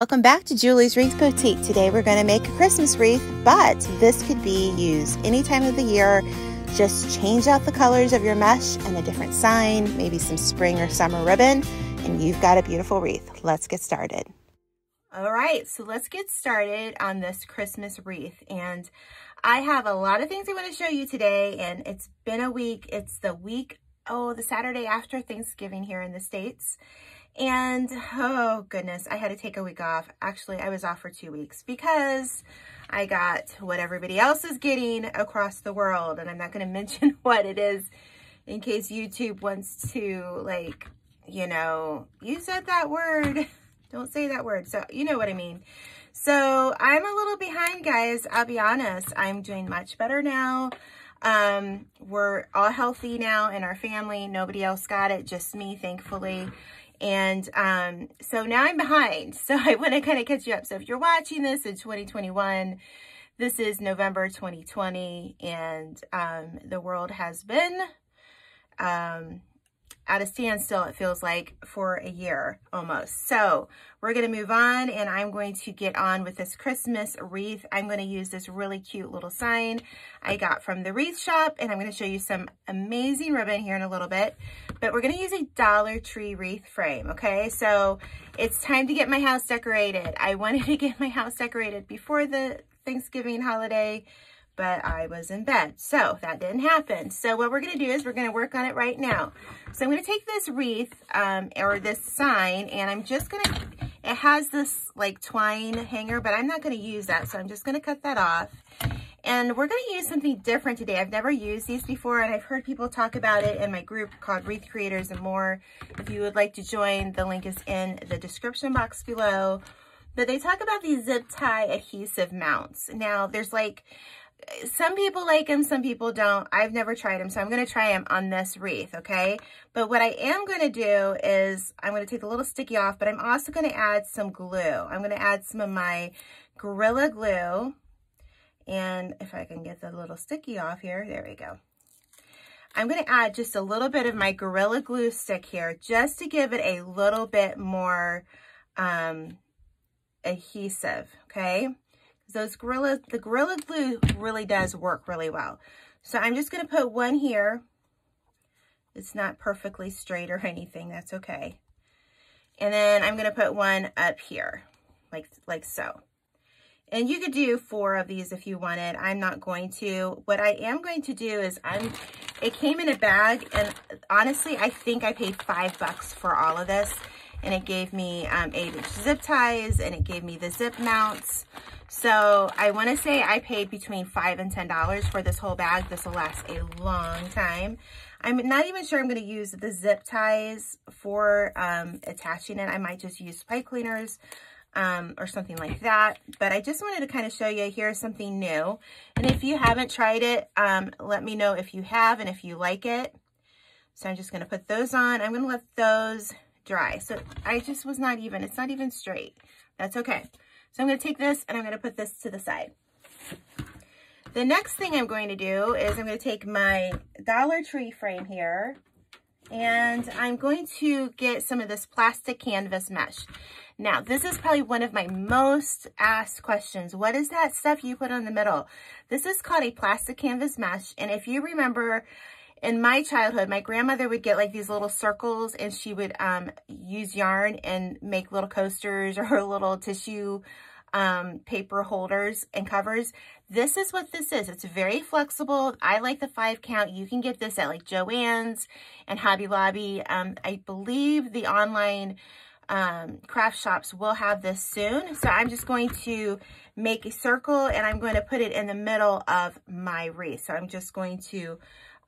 Welcome back to Julie's Wreath Boutique. Today we're going to make a Christmas wreath, but this could be used any time of the year. Just change out the colors of your mesh and a different sign, maybe some spring or summer ribbon, and you've got a beautiful wreath. Let's get started. All right, so let's get started on this Christmas wreath. And I have a lot of things I want to show you today, and it's been a week. It's the week, oh, the Saturday after Thanksgiving here in the States. And oh goodness, I had to take a week off. Actually, I was off for two weeks because I got what everybody else is getting across the world. And I'm not going to mention what it is in case YouTube wants to like, you know, you said that word. Don't say that word. So you know what I mean. So I'm a little behind, guys. I'll be honest. I'm doing much better now. Um, we're all healthy now in our family. Nobody else got it, just me, thankfully. And um, so now I'm behind. So I want to kind of catch you up. So if you're watching this in 2021, this is November 2020 and um, the world has been um, at a standstill, it feels like, for a year almost. So we're going to move on and I'm going to get on with this Christmas wreath. I'm going to use this really cute little sign I got from the wreath shop and I'm going to show you some amazing ribbon here in a little bit. But we're going to use a Dollar Tree wreath frame, okay? So it's time to get my house decorated. I wanted to get my house decorated before the Thanksgiving holiday but I was in bed. So that didn't happen. So what we're going to do is we're going to work on it right now. So I'm going to take this wreath um, or this sign and I'm just going to, it has this like twine hanger, but I'm not going to use that. So I'm just going to cut that off. And we're going to use something different today. I've never used these before, and I've heard people talk about it in my group called Wreath Creators and More. If you would like to join, the link is in the description box below. But they talk about these zip tie adhesive mounts. Now, there's like some people like them, some people don't. I've never tried them, so I'm going to try them on this wreath, okay? But what I am going to do is I'm going to take the little sticky off, but I'm also going to add some glue. I'm going to add some of my Gorilla Glue. And if I can get the little sticky off here, there we go. I'm going to add just a little bit of my Gorilla Glue stick here just to give it a little bit more um, adhesive, okay? Those Gorilla, the Gorilla Glue really does work really well. So I'm just going to put one here. It's not perfectly straight or anything. That's okay. And then I'm going to put one up here, like, like so. And you could do four of these if you wanted. I'm not going to. What I am going to do is I'm, it came in a bag and honestly, I think I paid five bucks for all of this. And it gave me um, eight inch zip ties and it gave me the zip mounts. So I want to say I paid between 5 and $10 for this whole bag. This will last a long time. I'm not even sure I'm going to use the zip ties for um, attaching it. I might just use pipe cleaners um, or something like that. But I just wanted to kind of show you here's something new. And if you haven't tried it, um, let me know if you have and if you like it. So I'm just going to put those on. I'm going to let those dry. So I just was not even, it's not even straight. That's okay. So I'm going to take this and I'm going to put this to the side. The next thing I'm going to do is I'm going to take my Dollar Tree frame here and I'm going to get some of this plastic canvas mesh. Now, this is probably one of my most asked questions. What is that stuff you put on the middle? This is called a plastic canvas mesh. And if you remember, in my childhood, my grandmother would get like these little circles and she would um, use yarn and make little coasters or little tissue um, paper holders and covers. This is what this is. It's very flexible. I like the five count. You can get this at like Joann's and Hobby Lobby. Um, I believe the online um, craft shops will have this soon. So I'm just going to make a circle and I'm going to put it in the middle of my wreath. So I'm just going to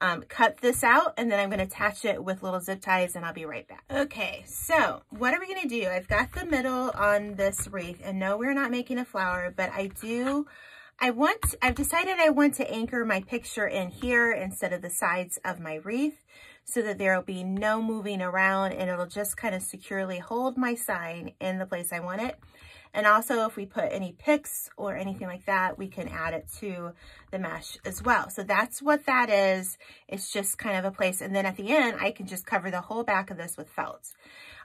um, cut this out and then I'm going to attach it with little zip ties and I'll be right back. Okay, so what are we going to do? I've got the middle on this wreath and no, we're not making a flower, but I do, I want, I've decided I want to anchor my picture in here instead of the sides of my wreath so that there will be no moving around and it'll just kind of securely hold my sign in the place I want it. And also if we put any picks or anything like that, we can add it to the mesh as well. So that's what that is. It's just kind of a place. And then at the end, I can just cover the whole back of this with felt.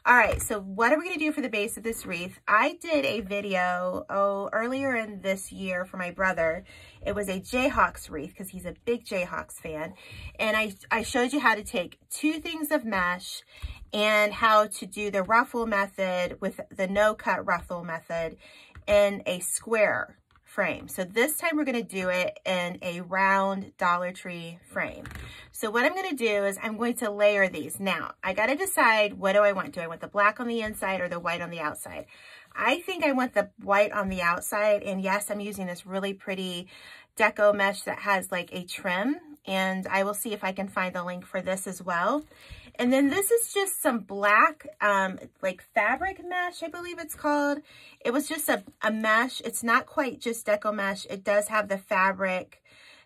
All right, so what are we gonna do for the base of this wreath? I did a video, oh, earlier in this year for my brother. It was a Jayhawks wreath because he's a big Jayhawks fan. And I, I showed you how to take two things of mesh and how to do the ruffle method with the no cut ruffle method in a square frame. So this time we're going to do it in a round Dollar Tree frame. So what I'm going to do is I'm going to layer these. Now, I got to decide what do I want? Do I want the black on the inside or the white on the outside? I think I want the white on the outside. And yes, I'm using this really pretty deco mesh that has like a trim. And I will see if I can find the link for this as well. And then this is just some black, um, like fabric mesh, I believe it's called. It was just a, a mesh. It's not quite just deco mesh. It does have the fabric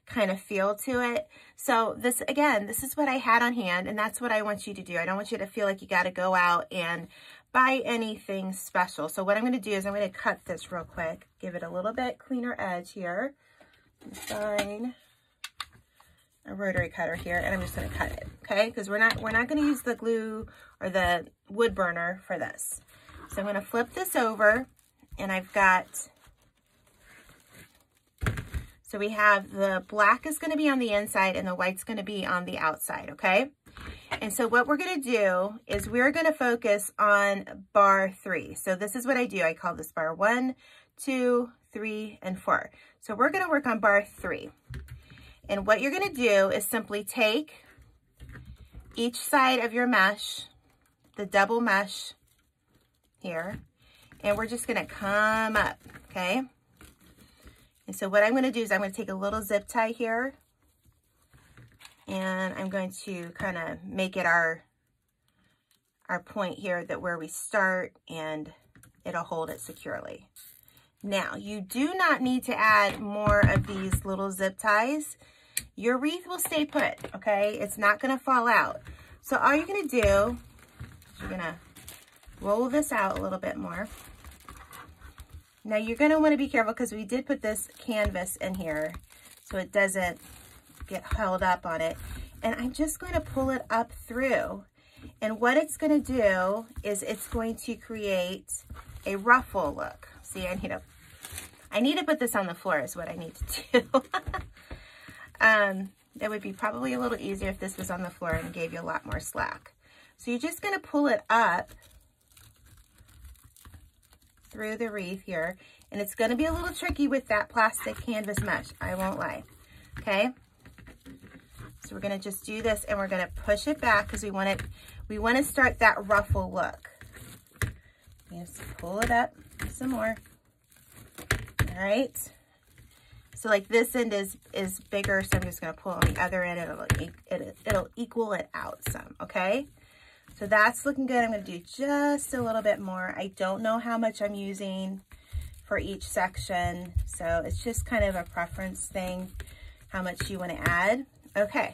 kind of feel to it. So this, again, this is what I had on hand and that's what I want you to do. I don't want you to feel like you got to go out and buy anything special. So what I'm going to do is I'm going to cut this real quick, give it a little bit cleaner edge here. Fine a rotary cutter here and I'm just going to cut it, okay? Because we're not, we're not going to use the glue or the wood burner for this. So I'm going to flip this over and I've got, so we have the black is going to be on the inside and the white's going to be on the outside, okay? And so what we're going to do is we're going to focus on bar three. So this is what I do. I call this bar one, two, three, and four. So we're going to work on bar three. And what you're gonna do is simply take each side of your mesh, the double mesh here, and we're just gonna come up, okay? And so what I'm gonna do is I'm gonna take a little zip tie here and I'm going to kind of make it our, our point here that where we start and it'll hold it securely. Now, you do not need to add more of these little zip ties your wreath will stay put, okay? It's not gonna fall out. So all you're gonna do, you're gonna roll this out a little bit more. Now you're gonna wanna be careful because we did put this canvas in here so it doesn't get held up on it. And I'm just going to pull it up through. And what it's going to do is it's going to create a ruffle look. See, I need to, I need to put this on the floor is what I need to do. Um, it would be probably a little easier if this was on the floor and gave you a lot more slack. So you're just going to pull it up through the wreath here. And it's going to be a little tricky with that plastic canvas mesh. I won't lie. Okay. So we're going to just do this and we're going to push it back because we want it, we want to start that ruffle look. Just pull it up some more. All right. So like this end is, is bigger, so I'm just gonna pull on the other end, and it'll, it, it'll equal it out some, okay? So that's looking good. I'm gonna do just a little bit more. I don't know how much I'm using for each section, so it's just kind of a preference thing, how much you wanna add. Okay,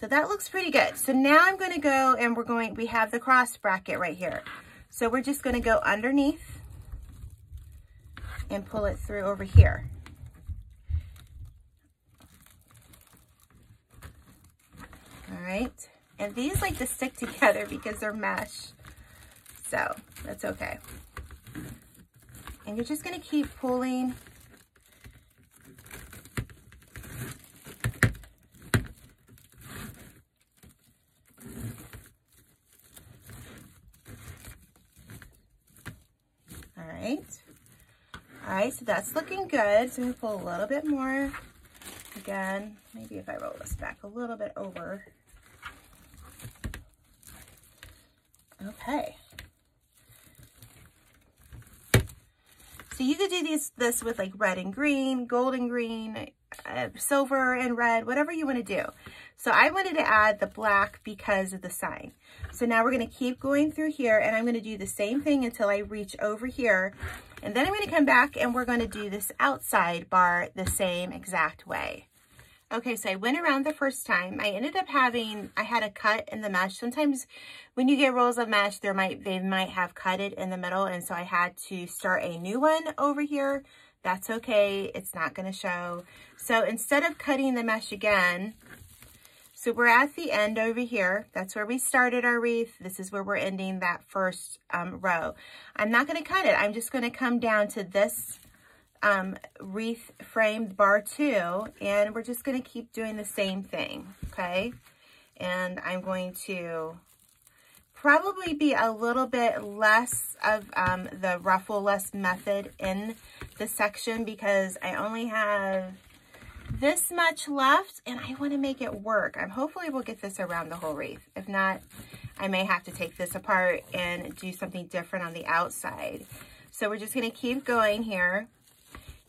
so that looks pretty good. So now I'm gonna go and we're going, we have the cross bracket right here. So we're just gonna go underneath and pull it through over here. All right? And these like to stick together because they're mesh. So that's okay. And you're just gonna keep pulling All right. All right, so that's looking good. So gonna pull a little bit more. Again, maybe if I roll this back a little bit over. Okay. So you could do these, this with like red and green, gold and green, uh, silver and red, whatever you want to do. So I wanted to add the black because of the sign. So now we're going to keep going through here and I'm going to do the same thing until I reach over here. And then I'm going to come back and we're going to do this outside bar the same exact way. Okay, so I went around the first time. I ended up having, I had a cut in the mesh. Sometimes when you get rolls of mesh, there might they might have cut it in the middle. And so I had to start a new one over here. That's okay. It's not going to show. So instead of cutting the mesh again, So we're at the end over here. That's where we started our wreath. This is where we're ending that first um, row. I'm not gonna cut it. I'm just gonna come down to this um, wreath framed bar two, and we're just gonna keep doing the same thing, okay? And I'm going to probably be a little bit less of um, the ruffle less method in the section because I only have this much left and I want to make it work. I'm hopefully we'll get this around the whole wreath. If not, I may have to take this apart and do something different on the outside. So we're just going to keep going here.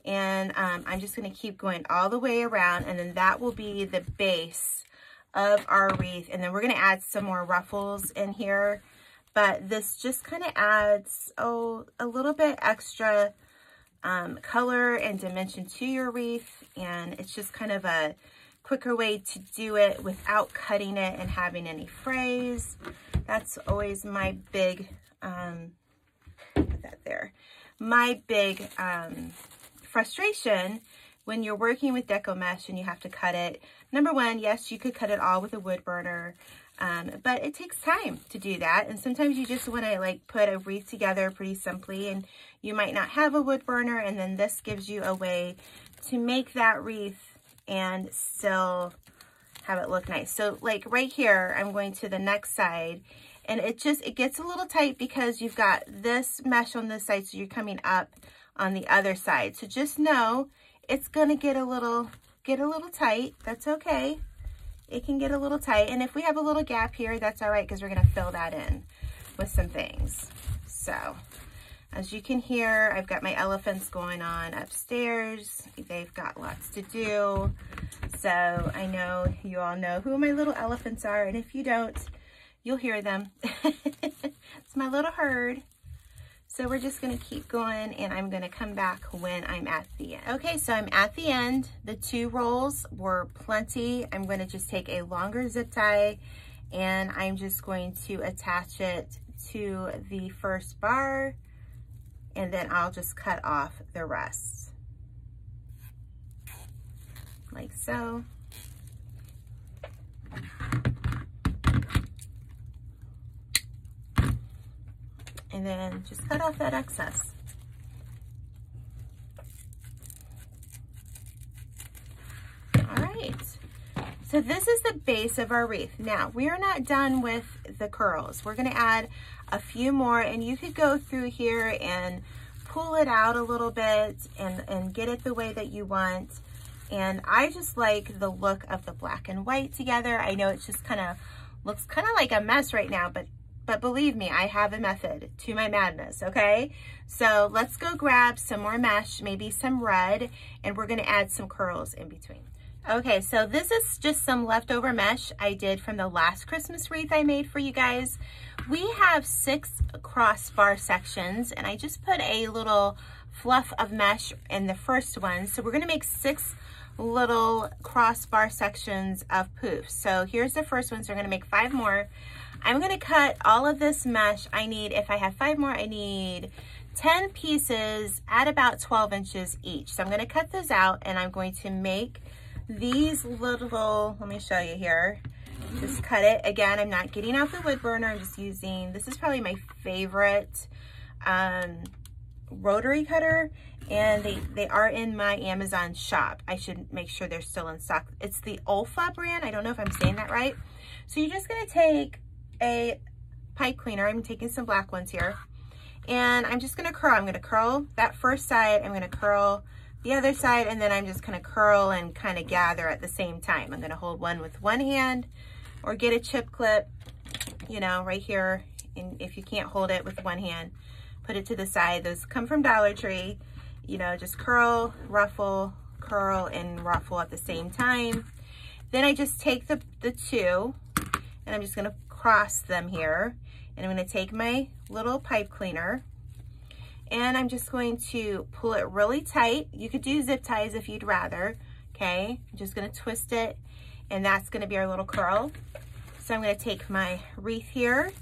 And um, I'm just going to keep going all the way around and then that will be the base of our wreath. And then we're going to add some more ruffles in here. But this just kind of adds, oh, a little bit extra um, color and dimension to your wreath. And it's just kind of a quicker way to do it without cutting it and having any frays. That's always my big, um, put that there, my big um, frustration when you're working with deco mesh and you have to cut it. Number one, yes, you could cut it all with a wood burner, um, but it takes time to do that. And sometimes you just want to like put a wreath together pretty simply and you might not have a wood burner. And then this gives you a way to make that wreath and still have it look nice. So like right here, I'm going to the next side and it just, it gets a little tight because you've got this mesh on this side. So you're coming up on the other side. So just know it's going to get a little, get a little tight. That's okay it can get a little tight. And if we have a little gap here, that's all right because we're going to fill that in with some things. So as you can hear, I've got my elephants going on upstairs. They've got lots to do. So I know you all know who my little elephants are. And if you don't, you'll hear them. it's my little herd. So we're just gonna keep going and I'm gonna come back when I'm at the end. Okay, so I'm at the end. The two rolls were plenty. I'm gonna just take a longer zip tie and I'm just going to attach it to the first bar and then I'll just cut off the rest. Like so. And then just cut off that excess. All right, so this is the base of our wreath. Now, we are not done with the curls. We're gonna add a few more and you could go through here and pull it out a little bit and, and get it the way that you want. And I just like the look of the black and white together. I know it's just kind of looks kind of like a mess right now, but but believe me, I have a method to my madness, okay? So let's go grab some more mesh, maybe some red, and we're gonna add some curls in between. Okay, so this is just some leftover mesh I did from the last Christmas wreath I made for you guys. We have six crossbar sections, and I just put a little fluff of mesh in the first one. So we're gonna make six little crossbar sections of poof. So here's the first one, so we're gonna make five more. I'm gonna cut all of this mesh. I need, if I have five more, I need 10 pieces at about 12 inches each. So I'm gonna cut those out and I'm going to make these little, let me show you here. Just cut it. Again, I'm not getting out the wood burner. I'm just using, this is probably my favorite um, rotary cutter and they, they are in my Amazon shop. I should make sure they're still in stock. It's the Olfa brand. I don't know if I'm saying that right. So you're just gonna take a pipe cleaner. I'm taking some black ones here. And I'm just gonna curl. I'm gonna curl that first side. I'm gonna curl the other side and then I'm just gonna curl and kind of gather at the same time. I'm gonna hold one with one hand or get a chip clip, you know, right here. And if you can't hold it with one hand, put it to the side. Those come from Dollar Tree. You know, just curl, ruffle, curl, and ruffle at the same time. Then I just take the, the two and I'm just gonna cross them here. And I'm gonna take my little pipe cleaner and I'm just going to pull it really tight. You could do zip ties if you'd rather, okay? I'm just gonna twist it and that's gonna be our little curl. So I'm gonna take my wreath here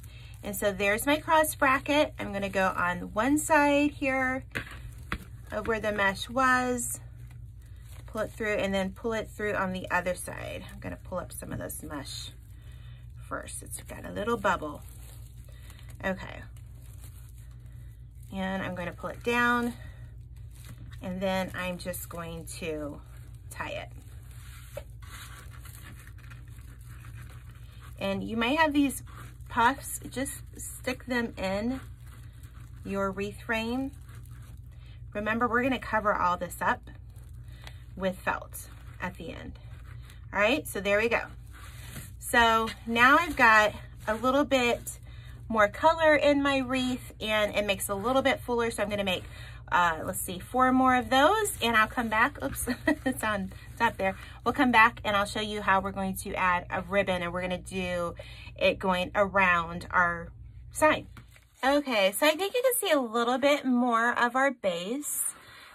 and so there's my cross bracket. I'm gonna go on one side here of where the mesh was, pull it through and then pull it through on the other side. I'm gonna pull up some of this mesh first. It's got a little bubble. Okay. And I'm gonna pull it down and then I'm just going to tie it. And you may have these puffs, just stick them in your wreath frame. Remember, we're gonna cover all this up with felt at the end. All right, so there we go. So now I've got a little bit more color in my wreath and it makes a little bit fuller. So I'm gonna make, uh, let's see, four more of those and I'll come back. Oops, it's on, it's up there. We'll come back and I'll show you how we're going to add a ribbon and we're gonna do it going around our sign. Okay, so I think you can see a little bit more of our base.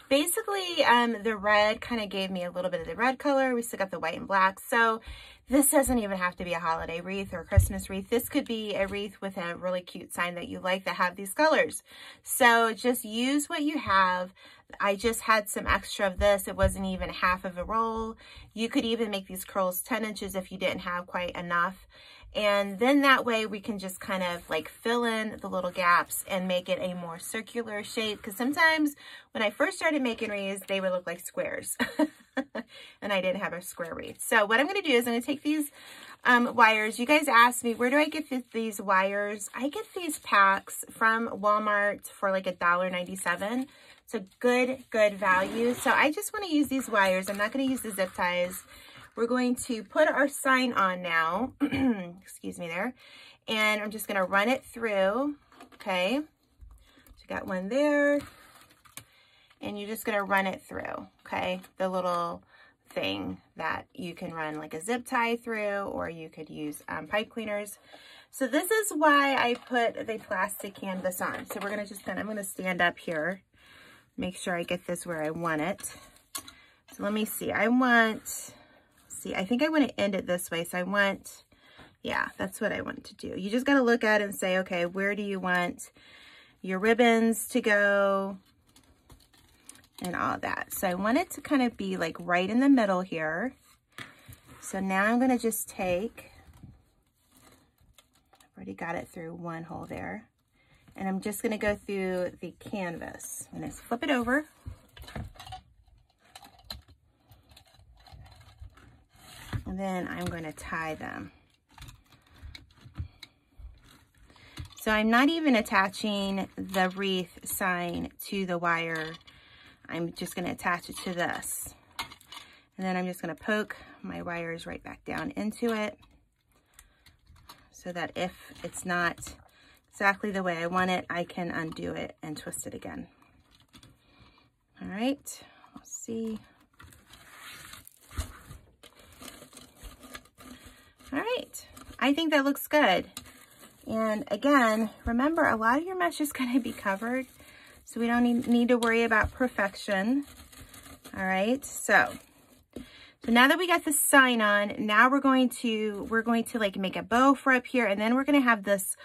Basically, um, the red kind of gave me a little bit of the red color. We still got the white and black. So this doesn't even have to be a holiday wreath or Christmas wreath. This could be a wreath with a really cute sign that you like that have these colors. So just use what you have. I just had some extra of this. It wasn't even half of a roll. You could even make these curls 10 inches if you didn't have quite enough. And then that way we can just kind of like fill in the little gaps and make it a more circular shape. Because sometimes when I first started making wreaths, they would look like squares. and I didn't have a square wreath. So what I'm going to do is I'm going to take these um, wires. You guys asked me, where do I get these wires? I get these packs from Walmart for like a dollar ninety-seven. It's a good, good value. So I just want to use these wires. I'm not going to use the zip ties. We're going to put our sign on now. Excuse me there. And I'm just going to run it through. Okay. So got one there. And you're just going to run it through. Okay. The little thing that you can run like a zip tie through or you could use um, pipe cleaners. So this is why I put the plastic canvas on. So we're going to just kind of, I'm to stand up here, make sure I get this where I want it. So let me see. I want, see, I think I want to end it this way. So I want, yeah, that's what I want to do. You just got to look at it and say, okay, where do you want your ribbons to go and all that. So I want it to kind of be like right in the middle here. So now I'm going to just take, I've already got it through one hole there. And I'm just going to go through the canvas. I'm going to flip it over. And then I'm going to tie them. So I'm not even attaching the wreath sign to the wire. I'm just going to attach it to this. And then I'm just going to poke my wires right back down into it so that if it's not exactly the way I want it, I can undo it and twist it again. All right, let's see. All right, I think that looks good. And again, remember a lot of your mesh is gonna be covered, so we don't need, need to worry about perfection. All right, so, so now that we got the sign on, now we're going to, we're going to like make a bow for up here, and then we're gonna have this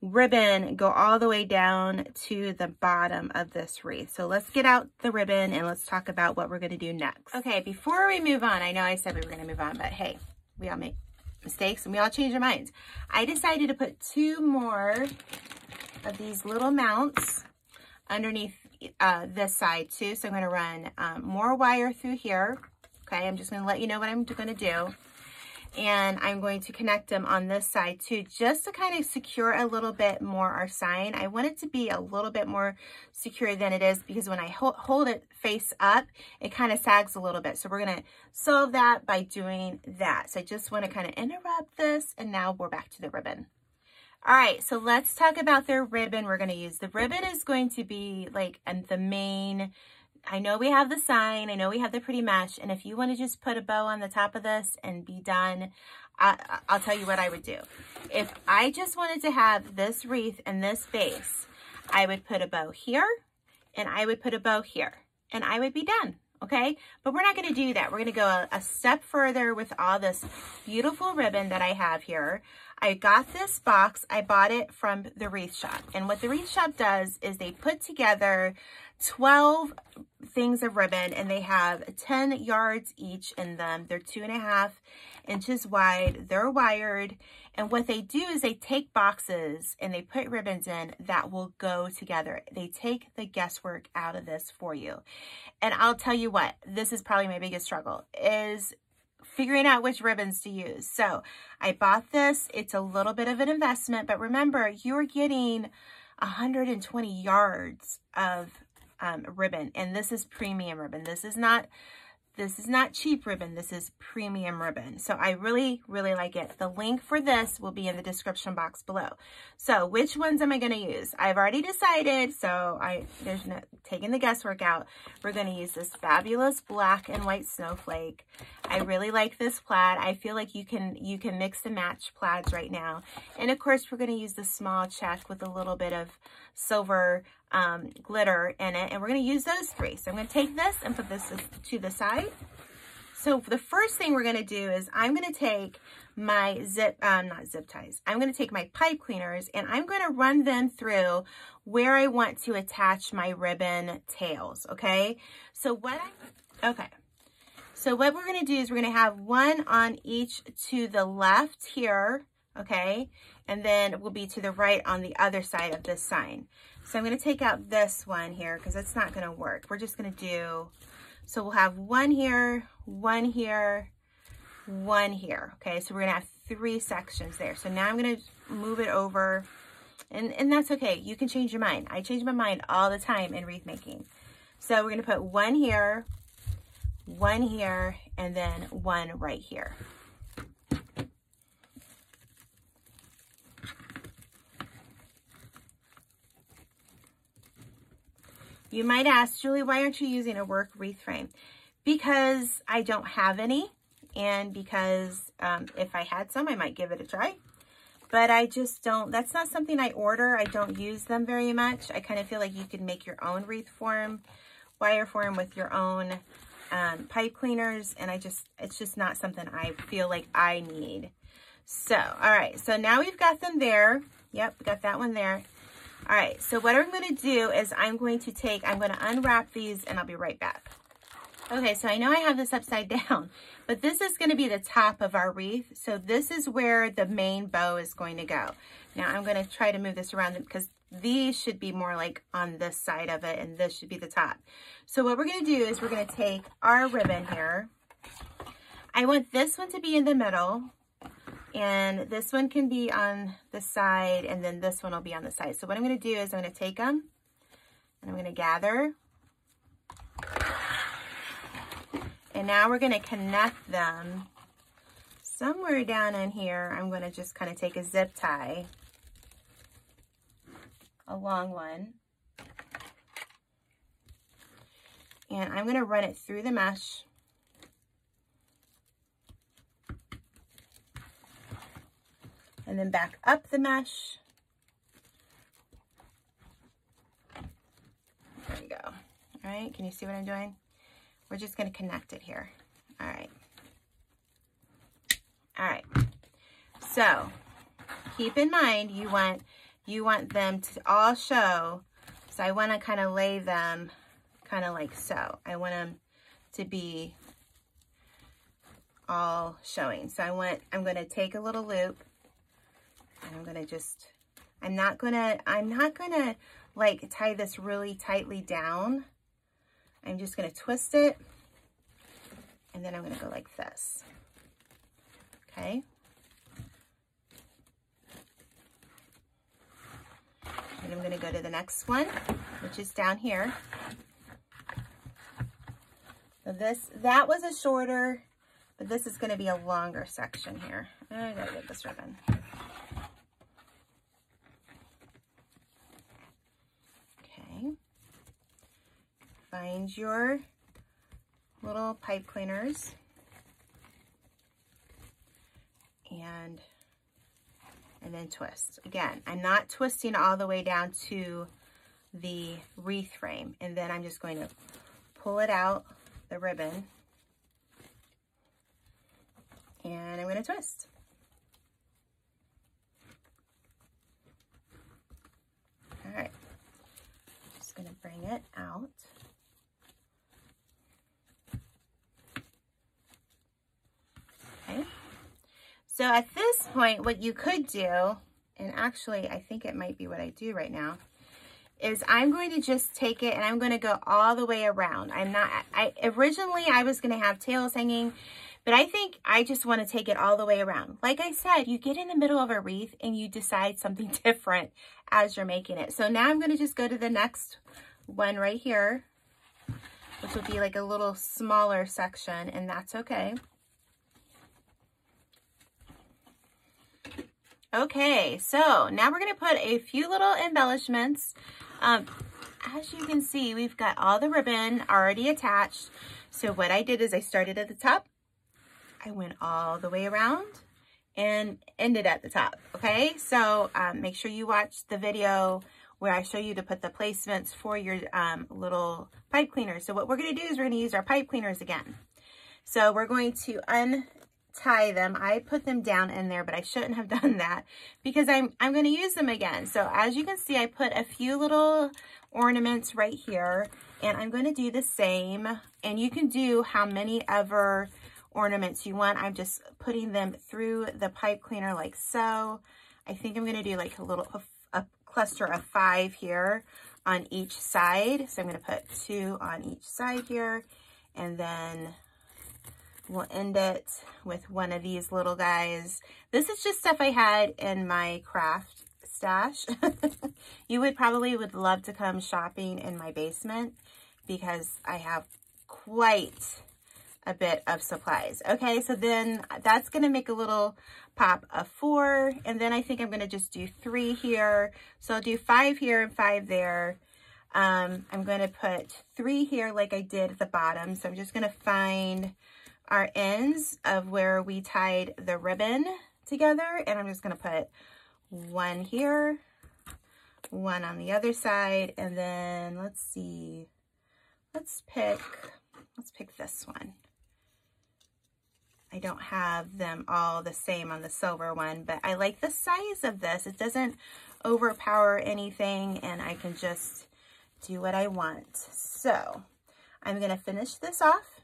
ribbon go all the way down to the bottom of this wreath. So let's get out the ribbon and let's talk about what we're gonna do next. Okay, before we move on, I know I said we were gonna move on, but hey, we all make mistakes and we all change our minds. I decided to put two more of these little mounts underneath uh, this side too. So I'm going to run um, more wire through here. Okay, I'm just going to let you know what I'm going to do. And I'm going to connect them on this side too, just to kind of secure a little bit more our sign. I want it to be a little bit more secure than it is because when I ho hold it face up, it kind of sags a little bit. So we're going to solve that by doing that. So I just want to kind of interrupt this and now we're back to the ribbon. All right, so let's talk about their ribbon we're going to use. The ribbon is going to be like and the main I know we have the sign, I know we have the pretty mesh, and if you want to just put a bow on the top of this and be done, I, will tell you what I would do. If I just wanted to have this wreath and this base, I would put a bow here, and I would put a bow here, and I would be done, okay? But we're not going to do that. We're going to go a, a step further with all this beautiful ribbon that I have here. I got this box. I bought it from the Wreath Shop. And what the Wreath Shop does is they put together 12 things of ribbon and they have 10 yards each in them. They're two and a half inches wide. They're wired. And what they do is they take boxes and they put ribbons in that will go together. They take the guesswork out of this for you. And I'll tell you what, this is probably my biggest struggle is figuring out which ribbons to use. So I bought this. It's a little bit of an investment, but remember you're getting 120 yards of um, ribbon. And this is premium ribbon. This is not this is not cheap ribbon. This is premium ribbon. So I really, really like it. The link for this will be in the description box below. So which ones am I going to use? I've already decided. So I there's no taking the guesswork out. We're going to use this fabulous black and white snowflake. I really like this plaid. I feel like you can you can mix and match plaids right now. And of course, we're going to use the small check with a little bit of silver um, glitter in it. And we're going to use those three. So I'm going to take this and put this to the side. So the first thing we're going to do is I'm going to take my zip, um, not zip ties. I'm going to take my pipe cleaners and I'm going to run them through where I want to attach my ribbon tails. Okay. So what I, okay. So what we're going to do is we're going to have one on each to the left here. Okay. And then it will be to the right on the other side of this sign. So I'm going to take out this one here because it's not going to work. We're just going to do, so we'll have one here, one here, one here. Okay, so we're going to have three sections there. So now I'm going to move it over and, and that's okay. You can change your mind. I change my mind all the time in wreath making. So we're going to put one here, one here, and then one right here. You might ask, Julie, why aren't you using a work wreath frame? Because I don't have any and because um, if I had some, I might give it a try. But I just don't, that's not something I order. I don't use them very much. I kind of feel like you could make your own wreath form, wire form with your own um, pipe cleaners. And I just, it's just not something I feel like I need. So, all right. So now we've got them there. Yep, got that one there. All right, so what I'm going to do is I'm going to take, I'm going to unwrap these and I'll be right back. Okay, so I know I have this upside down, but this is going to be the top of our wreath. So this is where the main bow is going to go. Now I'm going to try to move this around because these should be more like on this side of it and this should be the top. So what we're going to do is we're going to take our ribbon here. I want this one to be in the middle and this one can be on the side and then this one will be on the side. So what I'm going to do is I'm going to take them and I'm going to gather. And now we're going to connect them somewhere down in here. I'm going to just kind of take a zip tie, a long one. And I'm going to run it through the mesh and then back up the mesh. There you go. All right, can you see what I'm doing? We're just gonna connect it here. All right. All right. So keep in mind you want you want them to all show. So I want to kind of lay them kind of like so. I want them to be all showing. So I want, I'm going to take a little loop I'm gonna just, I'm not gonna, I'm not gonna like tie this really tightly down. I'm just gonna twist it and then I'm gonna go like this, okay? And I'm gonna go to the next one, which is down here. So this, that was a shorter, but this is gonna be a longer section here. I gotta get this ribbon. Your little pipe cleaners and and then twist. Again, I'm not twisting all the way down to the wreath frame and then I'm just going to pull it out, the ribbon, and I'm going to twist. All right, just going to bring it out. So at this point, what you could do, and actually I think it might be what I do right now, is I'm going to just take it and I'm going to go all the way around. I'm not, I originally I was going to have tails hanging, but I think I just want to take it all the way around. Like I said, you get in the middle of a wreath and you decide something different as you're making it. So now I'm going to just go to the next one right here, which will be like a little smaller section and that's okay. Okay, so now we're going to put a few little embellishments um, as you can see, we've got all the ribbon already attached. So what I did is I started at the top. I went all the way around and ended at the top. Okay, so um, make sure you watch the video where I show you to put the placements for your um, little pipe cleaners. So what we're going to do is we're going to use our pipe cleaners again. So we're going to un tie them. I put them down in there, but I shouldn't have done that because I'm, I'm going to use them again. So as you can see, I put a few little ornaments right here and I'm going to do the same and you can do how many ever ornaments you want. I'm just putting them through the pipe cleaner like so. I think I'm going to do like a little, a, a cluster of five here on each side. So I'm going to put two on each side here and then we'll end it with one of these little guys. This is just stuff I had in my craft stash. you would probably would love to come shopping in my basement because I have quite a bit of supplies. Okay, so then that's going to make a little pop of four. And then I think I'm going to just do three here. So I'll do five here and five there. Um, I'm going to put three here like I did at the bottom. So I'm just going to find our ends of where we tied the ribbon together. And I'm just going to put one here, one on the other side. And then let's see, let's pick, let's pick this one. I don't have them all the same on the silver one, but I like the size of this. It doesn't overpower anything and I can just do what I want. So I'm going to finish this off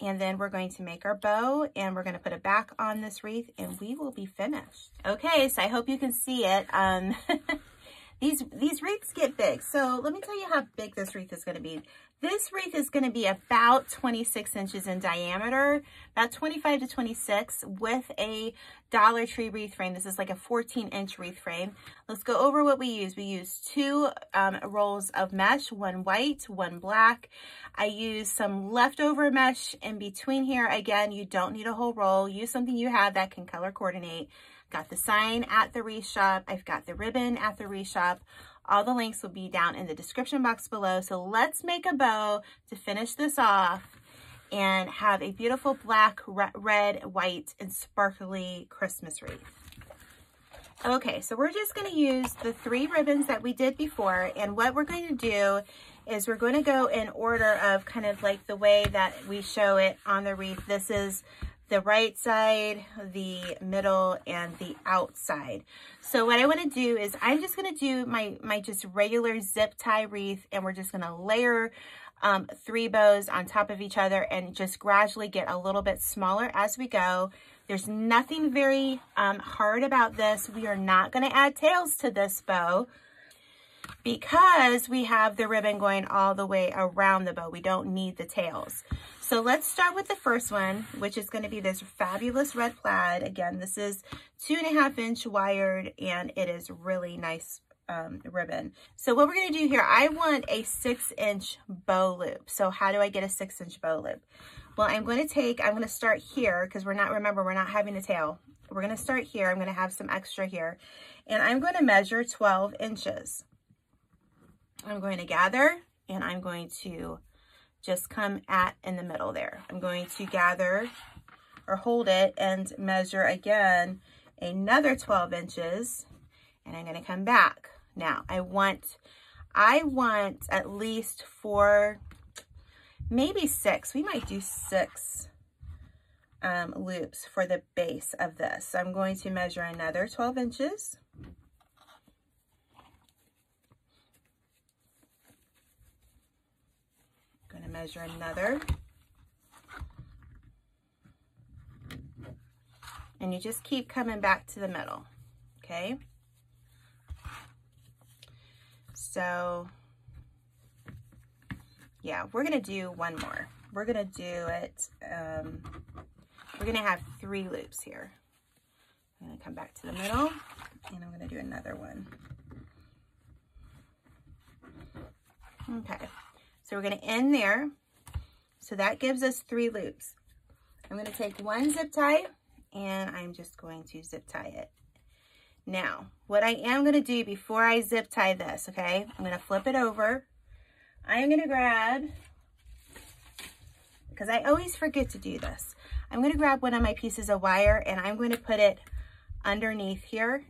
and then we're going to make our bow and we're going to put it back on this wreath and we will be finished. Okay, so I hope you can see it. Um, these, these wreaths get big. So let me tell you how big this wreath is going to be. This wreath is going to be about 26 inches in diameter, about 25 to 26 with a Dollar Tree wreath frame. This is like a 14 inch wreath frame. Let's go over what we use. We use two um, rolls of mesh, one white, one black. I use some leftover mesh in between here. Again, you don't need a whole roll. Use something you have that can color coordinate. Got the sign at the wreath shop. I've got the ribbon at the wreath shop. All the links will be down in the description box below. So let's make a bow to finish this off and have a beautiful black, red, white, and sparkly Christmas wreath. Okay, so we're just going to use the three ribbons that we did before. And what we're going to do is we're going to go in order of kind of like the way that we show it on the wreath. This is the right side, the middle, and the outside. So what I want to do is I'm just going to do my, my just regular zip tie wreath and we're just going to layer um, three bows on top of each other and just gradually get a little bit smaller as we go. There's nothing very um, hard about this. We are not going to add tails to this bow because we have the ribbon going all the way around the bow. We don't need the tails. So let's start with the first one, which is going to be this fabulous red plaid. Again, this is two and a half inch wired and it is really nice um, ribbon. So what we're going to do here, I want a six inch bow loop. So how do I get a six inch bow loop? Well, I'm going to take, I'm going to start here because we're not, remember, we're not having a tail. We're going to start here. I'm going to have some extra here and I'm going to measure 12 inches. I'm going to gather and I'm going to just come at in the middle there. I'm going to gather or hold it and measure again another 12 inches and I'm going to come back. Now I want, I want at least four, maybe six. We might do six um, loops for the base of this. So I'm going to measure another 12 inches. To measure another. And you just keep coming back to the middle, okay? So, yeah, we're gonna do one more. We're gonna do it, um, we're gonna have three loops here. I'm gonna come back to the middle and I'm gonna do another one. Okay, so we're gonna end there. So that gives us three loops. I'm gonna take one zip tie and I'm just going to zip tie it. Now, what I am gonna do before I zip tie this, okay, I'm gonna flip it over. I am gonna grab, because I always forget to do this, I'm gonna grab one of my pieces of wire and I'm going to put it underneath here.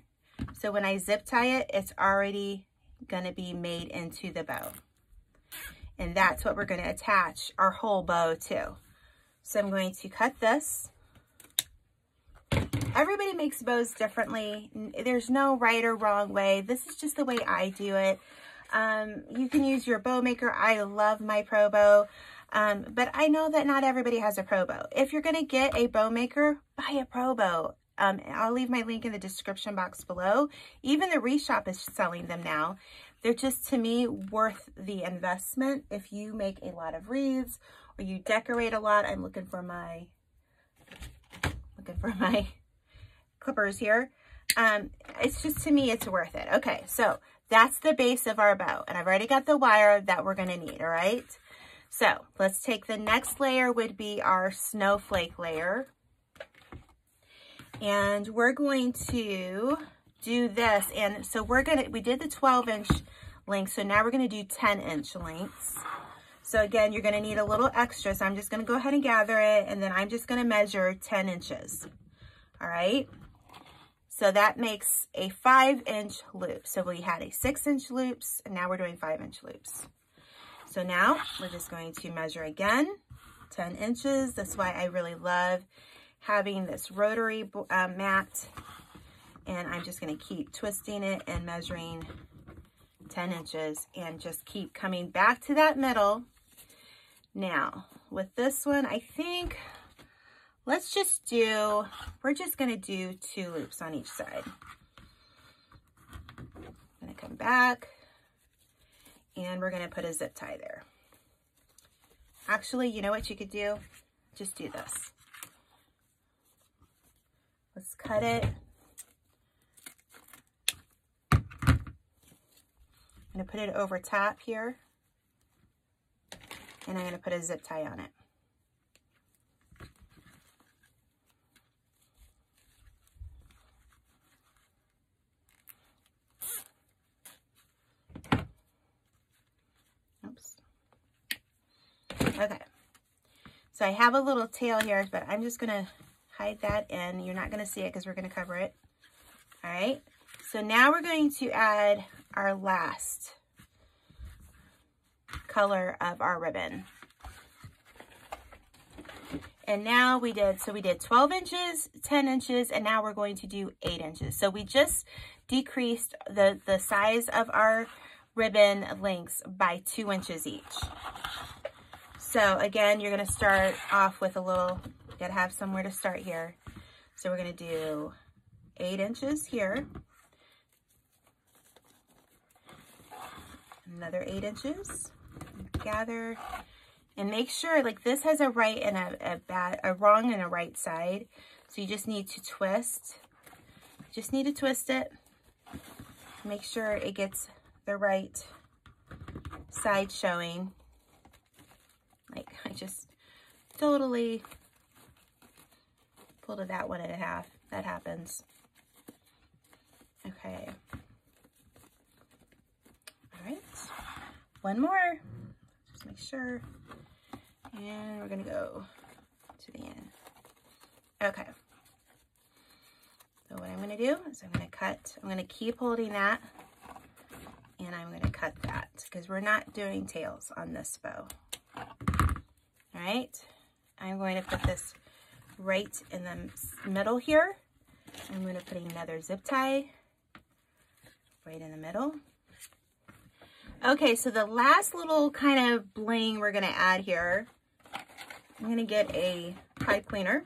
So when I zip tie it, it's already gonna be made into the bow. And that's what we're gonna attach our whole bow to. So I'm going to cut this. Everybody makes bows differently. There's no right or wrong way. This is just the way I do it. Um, you can use your bow maker. I love my Pro Bow. Um, but I know that not everybody has a Pro Bow. If you're going to get a bow maker, buy a Pro Bow. Um, I'll leave my link in the description box below. Even the Wreath Shop is selling them now. They're just, to me, worth the investment if you make a lot of wreaths or you decorate a lot. I'm looking for my, looking for my clippers here. Um, it's just, to me, it's worth it. Okay, so that's the base of our bow. And I've already got the wire that we're going to need, all right? So let's take the next layer would be our snowflake layer. And we're going to do this. And so we're going to, we did the 12 inch length. So now we're going to do 10 inch lengths. So again, you're going to need a little extra. So I'm just going to go ahead and gather it. And then I'm just going to measure 10 inches. All right. So that makes a five inch loop. So we had a six inch loops and now we're doing five inch loops. So now we're just going to measure again, 10 inches. That's why I really love having this rotary uh, mat and I'm just going to keep twisting it and measuring 10 inches and just keep coming back to that middle. Now, with this one, I think, let's just do, we're just going to do two loops on each side. I'm going to come back and we're going to put a zip tie there. Actually, you know what you could do? Just do this. Let's cut it. Going to put it over top here. And I'm going to put a zip tie on it. Oops. Okay. So I have a little tail here, but I'm just going to hide that in. You're not going to see it because we're going to cover it. All right. So now we're going to add our last color of our ribbon. And now we did, so we did 12 inches, 10 inches, and now we're going to do 8 inches. So we just decreased the, the size of our ribbon lengths by 2 inches each. So again, you're going to start off with a little you got to have somewhere to start here. So we're going to do eight inches here. Another eight inches. Gather and make sure like this has a right and a, a bad, a wrong and a right side. So you just need to twist. Just need to twist it. Make sure it gets the right side showing. Like I just totally pulled it that one and a half. That happens. Okay. All right. One more. Just make sure. And we're to go to the end. Okay. So what I'm to do is I'm to cut. I'm to keep holding that. And I'm to cut that because we're not doing tails on this bow. All right. I'm going to put this right in the middle here. I'm to put another zip tie right in the middle. Okay, so the last little kind of bling we're going to add here, I'm going to get a pipe cleaner.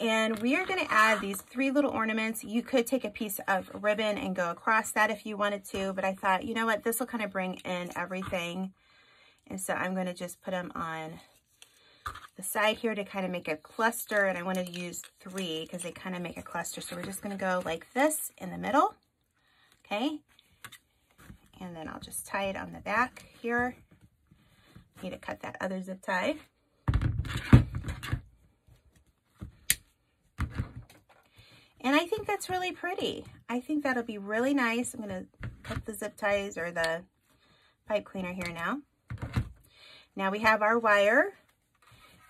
And we are gonna add these three little ornaments. You could take a piece of ribbon and go across that if you wanted to, but I thought, you know what, this will kind of bring in everything. And so I'm gonna just put them on the side here to kind of make a cluster. And I wanted to use three because they kind of make a cluster. So we're just gonna go like this in the middle, okay? And then I'll just tie it on the back here. Need to cut that other zip tie. And I think that's really pretty. I think that'll be really nice. I'm going to put the zip ties or the pipe cleaner here now. Now we have our wire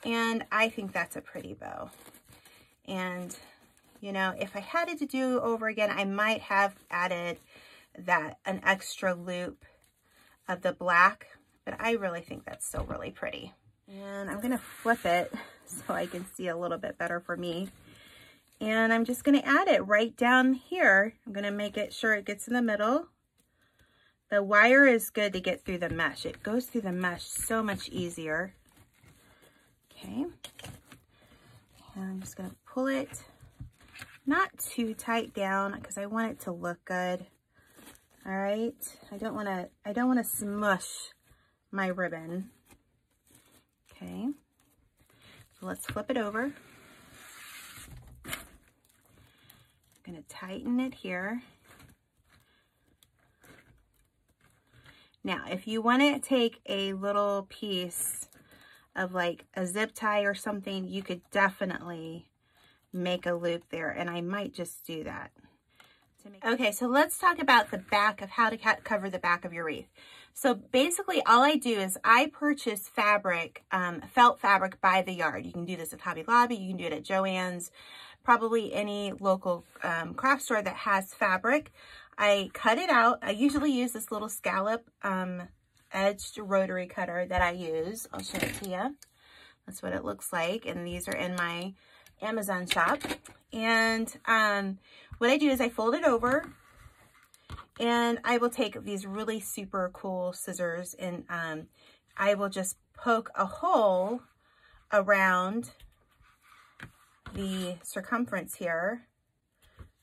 and I think that's a pretty bow. And, you know, if I had it to do over again, I might have added that, an extra loop of the black, but I really think that's still really pretty. And I'm to flip it so I can see a little bit better for me. And I'm just to add it right down here. I'm to make it sure it gets in the middle. The wire is good to get through the mesh. It goes through the mesh so much easier. Okay. And I'm just to pull it not too tight down because I want it to look good. All right. I don't want to, I don't want to smush my ribbon. Okay. So let's flip it over. I'm going to tighten it here. Now, if you want to take a little piece of like a zip tie or something, you could definitely make a loop there. And I might just do that. Okay, so let's talk about the back of how to cover the back of your wreath. So basically all I do is I purchase fabric, um, felt fabric by the yard. You can do this at Hobby Lobby, you can do it at Joann's probably any local um, craft store that has fabric. I cut it out. I usually use this little scallop um, edged rotary cutter that I use. I'll show it to you. That's what it looks like. And these are in my Amazon shop. And um, what I do is I fold it over and I will take these really super cool scissors and um, I will just poke a hole around the circumference here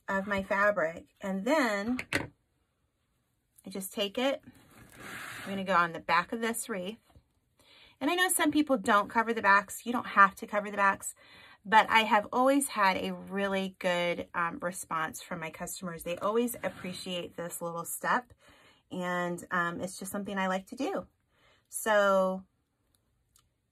of my fabric. And then I just take it. I'm to go on the back of this wreath. And I know some people don't cover the backs. You don't have to cover the backs. But I have always had a really good um, response from my customers. They always appreciate this little step. And um, it's just something I like to do. So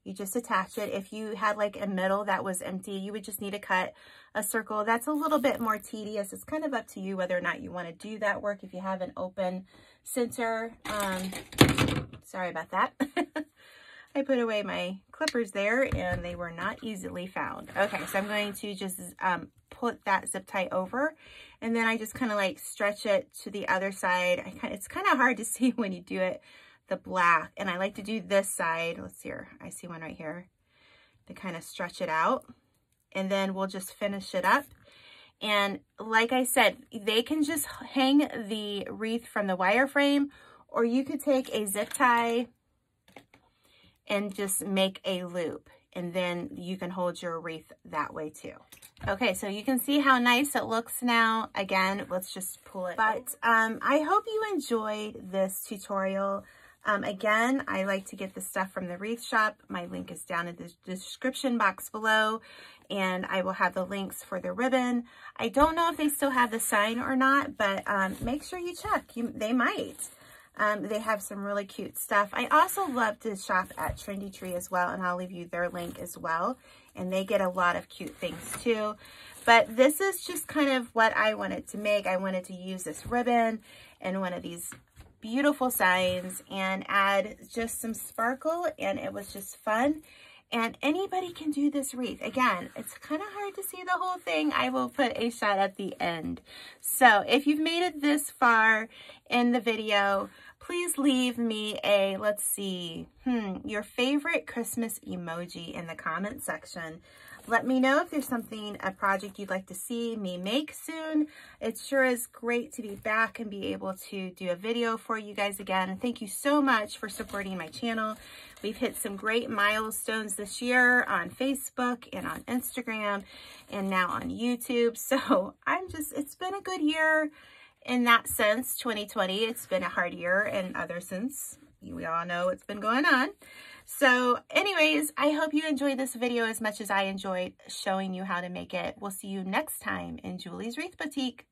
you just attach it. If you had like a middle that was empty, you would just need to cut a circle. That's a little bit more tedious. It's kind of up to you whether or not you want to do that work. If you have an open center, um, sorry about that. I put away my clippers there and they were not easily found. Okay, so I'm going to just um, put that zip tie over and then I just kind of like stretch it to the other side. I kinda, it's kind of hard to see when you do it the black. And I like to do this side. Let's see here. I see one right here to kind of stretch it out. And then we'll just finish it up. And like I said, they can just hang the wreath from the wire frame or you could take a zip tie and just make a loop and then you can hold your wreath that way too. Okay, so you can see how nice it looks now. Again, let's just pull it. But um, I hope you enjoyed this tutorial. Um, again, I like to get the stuff from the Wreath Shop. My link is down in the description box below, and I will have the links for the ribbon. I don't know if they still have the sign or not, but um, make sure you check. You, they might. Um, they have some really cute stuff. I also love to shop at Trendy Tree as well, and I'll leave you their link as well. And they get a lot of cute things too. But this is just kind of what I wanted to make. I wanted to use this ribbon and one of these beautiful signs and add just some sparkle and it was just fun. And anybody can do this wreath. Again, it's kind of hard to see the whole thing. I will put a shot at the end. So if you've made it this far in the video, please leave me a, let's see, hmm, your favorite Christmas emoji in the comment section. Let me know if there's something, a project you'd like to see me make soon. It sure is great to be back and be able to do a video for you guys again. Thank you so much for supporting my channel. We've hit some great milestones this year on Facebook and on Instagram and now on YouTube. So I'm just, it's been a good year in that sense, 2020. It's been a hard year and other since We all know what's been going on. So anyways, I hope you enjoyed this video as much as I enjoyed showing you how to make it. We'll see you next time in Julie's Wreath Boutique.